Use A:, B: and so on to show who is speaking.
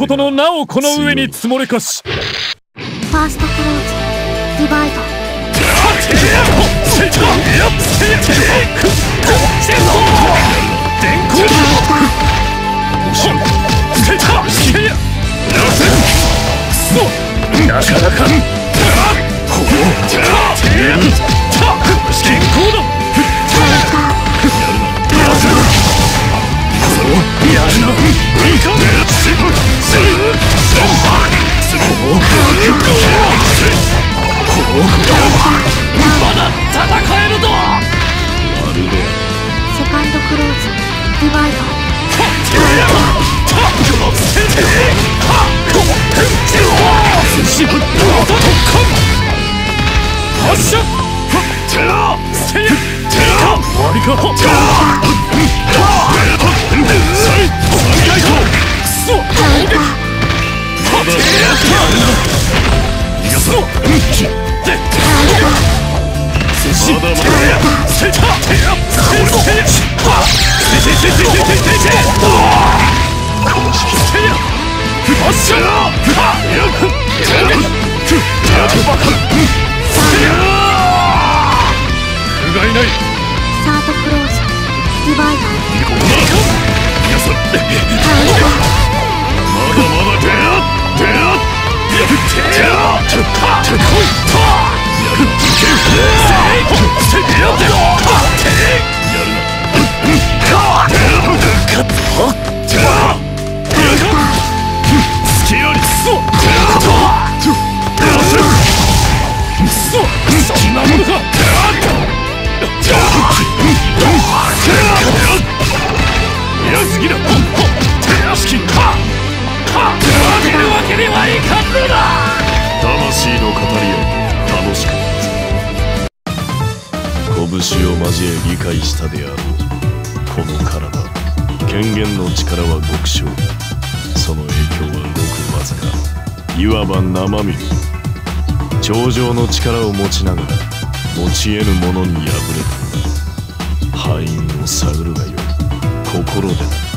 A: ことのなおこの上に積もれかし。
B: ファーストクローズディバイド
A: なかなか発射終わりか不甲斐ない
B: サードクローズディバイド
A: ま拳を交え理解したであろうこの体権限の力は極小その影響はごくわずかいわば生身頂上の力を持ちながら持ち得ぬ者に敗れた。範囲を探るがよい。心でな。